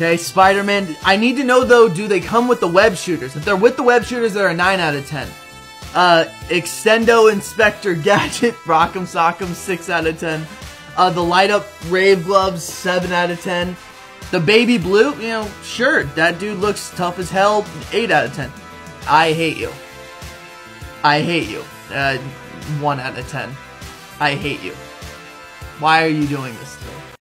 Okay, Spider-Man. I need to know though, do they come with the web shooters? If they're with the web shooters, they're a 9 out of 10. Uh, Extendo Inspector Gadget, Rock'em Sock'em, 6 out of 10. Uh, the light up rave gloves, 7 out of 10. The baby blue, you know, sure, that dude looks tough as hell, 8 out of 10. I hate you. I hate you. Uh, 1 out of 10. I hate you. Why are you doing this to me?